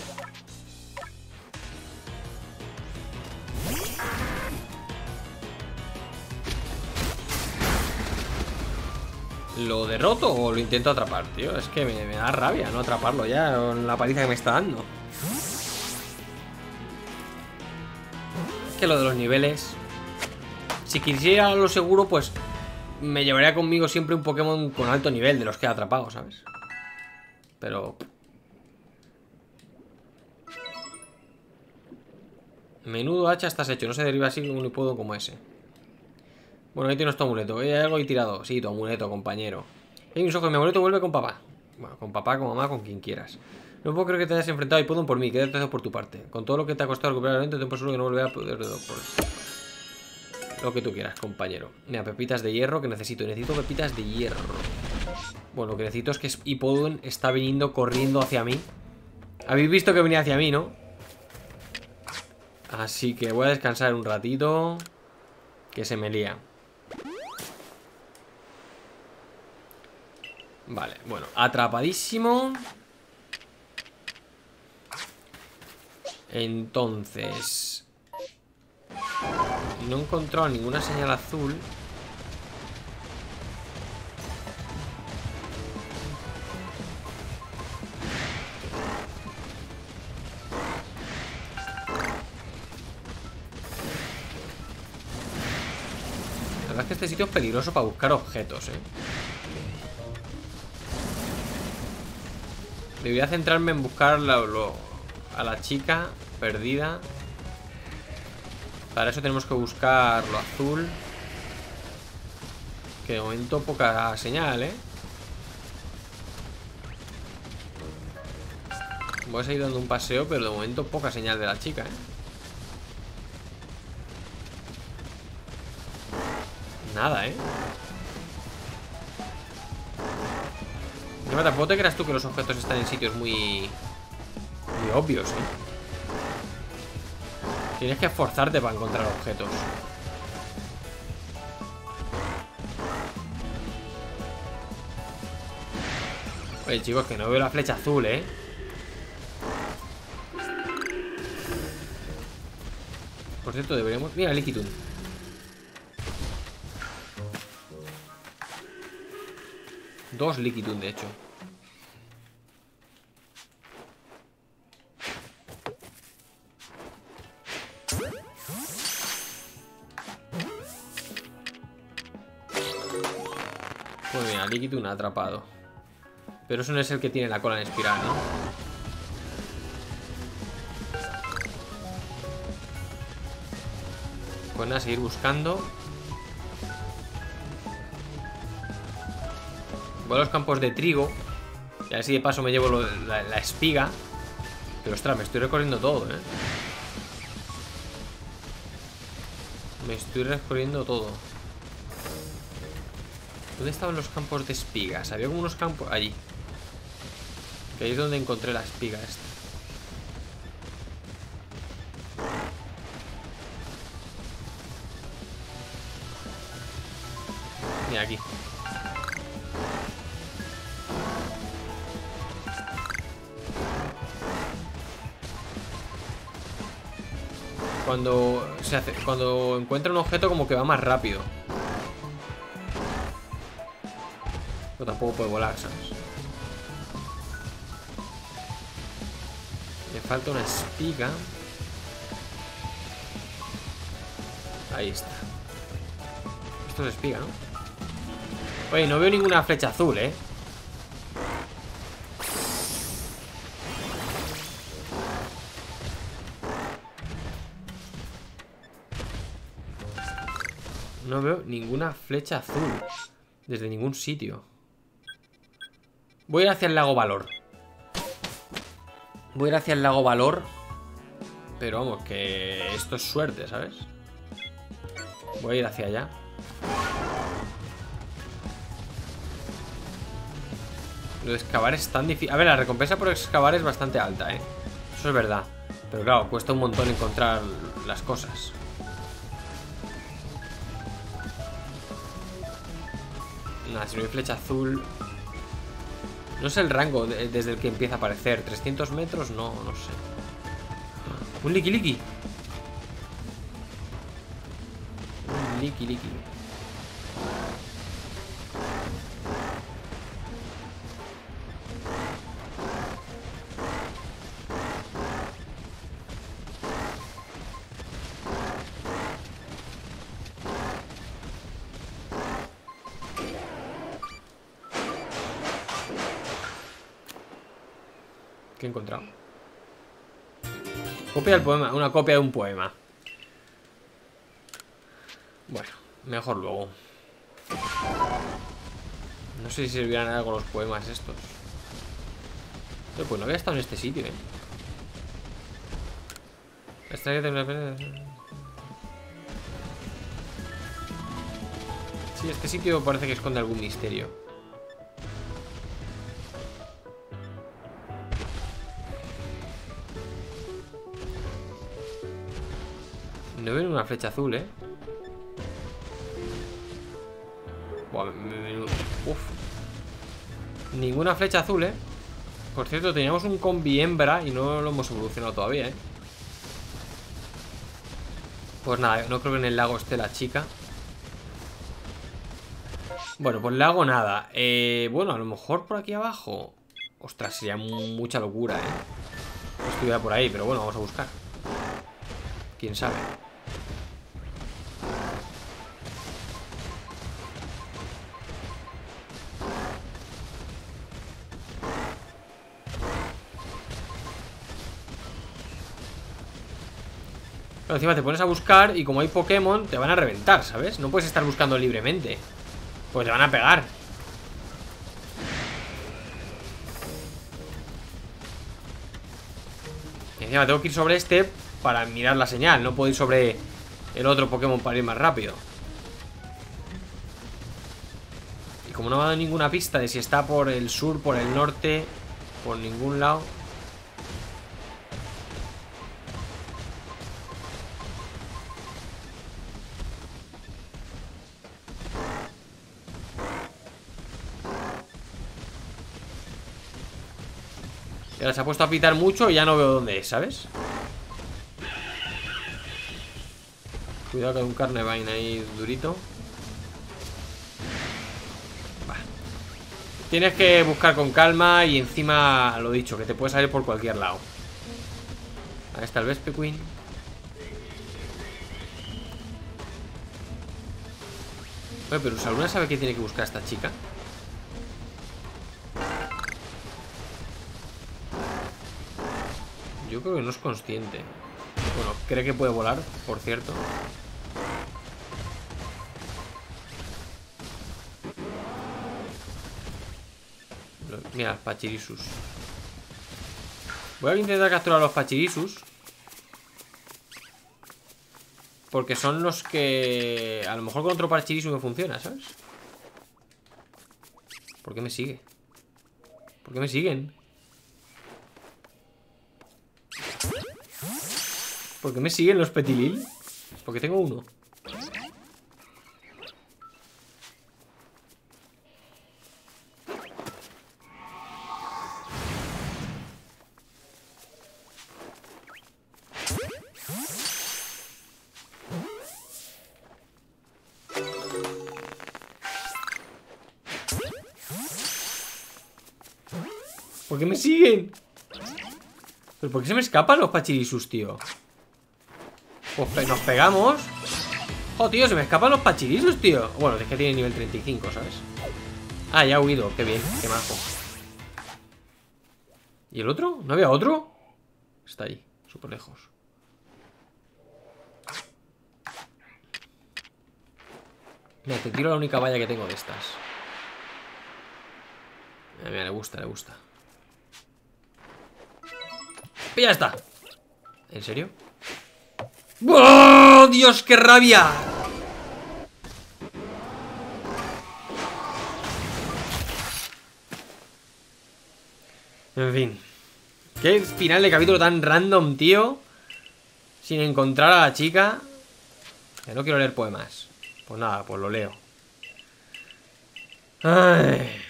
¿Lo derroto o lo intento atrapar, tío? Es que me, me da rabia no atraparlo ya con la paliza que me está dando. Que lo de los niveles... Si quisiera lo seguro, pues me llevaría conmigo siempre un Pokémon con alto nivel de los que he atrapado, ¿sabes? Pero... Menudo hacha estás hecho, no se deriva así un hipodo como ese. Bueno, ahí tienes tu amuleto. ¿Hay algo ahí tirado? Sí, tu amuleto, compañero. Hay mis ojos, mi amuleto vuelve con papá. Bueno, con papá, con mamá, con quien quieras. No puedo creer que te hayas enfrentado a Hipodon por mí, quédate por tu parte. Con todo lo que te ha costado recuperar el evento, te seguro que no volverá a poder por... Lo que tú quieras, compañero. Mira, pepitas de hierro que necesito. Necesito pepitas de hierro. Bueno, lo que necesito es que Hipodon está viniendo corriendo hacia mí. Habéis visto que venía hacia mí, ¿no? Así que voy a descansar un ratito. Que se me lía. Vale, bueno, atrapadísimo. Entonces... No he encontrado ninguna señal azul. La verdad es que este sitio es peligroso para buscar objetos, eh. Debería centrarme en buscar la- lo- a la chica perdida. Para eso tenemos que buscar lo azul. Que de momento poca señal, ¿eh? Voy a seguir dando un paseo, pero de momento poca señal de la chica, ¿eh? Nada, ¿eh? No, tampoco te creas tú que los objetos están en sitios muy... Muy obvios, ¿eh? Tienes que esforzarte para encontrar objetos Oye, chicos, que no veo la flecha azul, ¿eh? Por cierto, deberíamos... Mira, Liquidum Dos Liquidum, de hecho Liquidum atrapado Pero eso no es el que tiene la cola en espiral, ¿no? Pues nada, seguir buscando Voy a los campos de trigo Y así de paso me llevo la, la, espiga Pero ostras, me estoy recorriendo todo, ¿eh? Me estoy recorriendo todo ¿Dónde estaban los campos de espigas? Había como unos campos... Allí. Que ahí es donde encontré la espiga esta. Mira aquí. Cuando se hace, cuando encuentra un objeto como que va más rápido tampoco puede volar, ¿sabes? Me falta una espiga. Ahí está. Esto es espiga, ¿no? Oye, no veo ninguna flecha azul, ¿eh? No veo ninguna flecha azul Desde ningún sitio Voy a ir hacia el lago Valor. Voy a ir hacia el lago Valor. Pero vamos, que esto es suerte, ¿sabes? Voy a ir hacia allá. Lo de excavar es tan difícil. A ver, la recompensa por excavar es bastante alta, ¿eh? Eso es verdad. Pero claro, cuesta un montón encontrar las cosas. Nada, si no hay flecha azul no sé el rango desde el que empieza a aparecer. ¿300 metros? No, no sé. Un Liki Liki. Un Liki Liki. Copia del poema, una copia de un poema. Bueno, mejor luego. No sé si servirán algo los poemas estos. pues no había estado en este sitio, eh. Sí, este sitio parece que esconde algún misterio. No veo una flecha azul, ¿eh? Uf. Ninguna flecha azul, ¿eh? Por cierto, teníamos un combi hembra y no lo hemos evolucionado todavía, ¿eh? Pues nada, no creo que en el lago esté la chica Bueno, pues lago nada eh, Bueno, a lo mejor por aquí abajo Ostras, sería mucha locura, ¿eh? Estuviera por ahí, pero bueno, vamos a buscar Quién sabe encima te pones a buscar y como hay Pokémon, te van a reventar, ¿sabes? No puedes estar buscando libremente. Pues te van a pegar. encima tengo que ir sobre este para mirar la señal. No puedo ir sobre el otro Pokémon para ir más rápido. Y como no me ha dado ninguna pista de si está por el sur, por el norte, por ningún lado... se ha puesto a pitar mucho y ya no veo dónde es, ¿sabes? Cuidado que hay un Carnevine ahí durito Tienes que buscar con calma y encima, lo dicho, que te puede salir por cualquier lado Ahí está el Vespiquen Oye, pero ¿alguna sabe qué tiene que buscar esta chica? Creo que no es consciente Bueno, cree que puede volar, por cierto Mira, Pachirisus Voy a intentar capturar a los Pachirisus Porque son los que... A lo mejor con otro Pachirisus me funciona, ¿sabes? ¿Por qué me sigue? ¿Por qué me siguen? ¿Por qué me siguen los Petilil? Porque tengo uno ¿Por qué me siguen? ¿Pero por qué se me escapan los pachirisus, tío? Pues nos pegamos Oh, se me escapan los pachirisus, tío Bueno, es que tiene nivel 35, ¿sabes? Ah, ya ha huido, qué bien, qué majo ¿Y el otro? ¿No había otro? Está ahí, súper lejos Mira, te tiro la única valla que tengo de estas Mira, mira, le gusta, le gusta y ya está ¿En serio? ¡Oh, Dios, qué rabia! En fin. Qué final de capítulo tan random, tío. Sin encontrar a la chica. Que no quiero leer poemas. Pues nada, pues lo leo. Ay.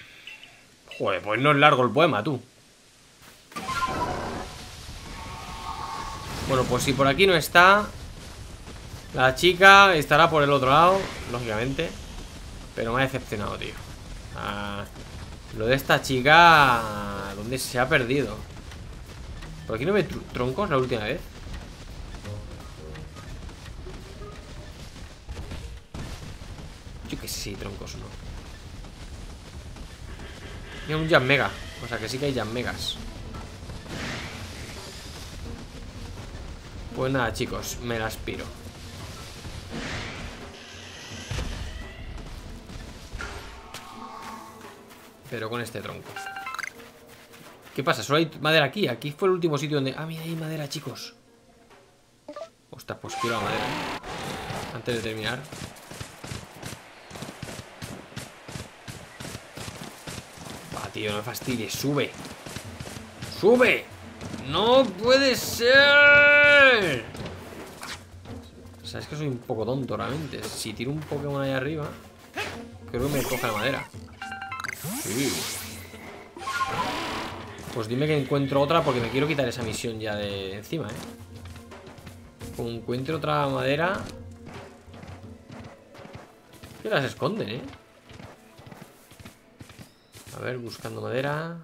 Joder, pues no es largo el poema, tú. Bueno, pues si por aquí no está La chica estará por el otro lado Lógicamente Pero me ha decepcionado, tío ah, Lo de esta chica ¿Dónde se ha perdido? ¿Por aquí no ve troncos la última vez? Yo que sí, troncos no Hay un Jam Mega O sea que sí que hay Jam Megas Pues nada, chicos, me la aspiro. Pero con este tronco. ¿Qué pasa? Solo hay madera aquí. Aquí fue el último sitio donde... Ah, mira, hay madera, chicos. Ostras, pues quiero la madera. Antes de terminar. Va, tío, no me fastidies. Sube. ¡Sube! ¡No puede ser! Sabes que soy un poco tonto realmente. Si tiro un Pokémon ahí arriba, creo que me coja la madera. Pues dime que encuentro otra porque me quiero quitar esa misión ya de encima, ¿eh? Como encuentro otra madera... Que las esconden, ¿eh? A ver, buscando madera...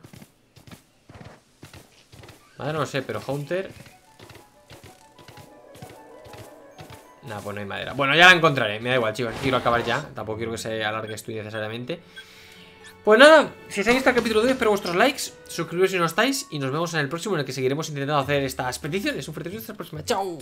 Madre no sé, pero Hunter. Nada, pues no hay madera. Bueno, ya la encontraré, me da igual, chicos. Quiero acabar ya, tampoco quiero que se alargue esto innecesariamente Pues nada, si os ha gustado el capítulo de hoy Espero vuestros likes, suscribiros si no estáis Y nos vemos en el próximo en el que seguiremos intentando hacer estas peticiones. Un fuerte beso, hasta la próxima, chao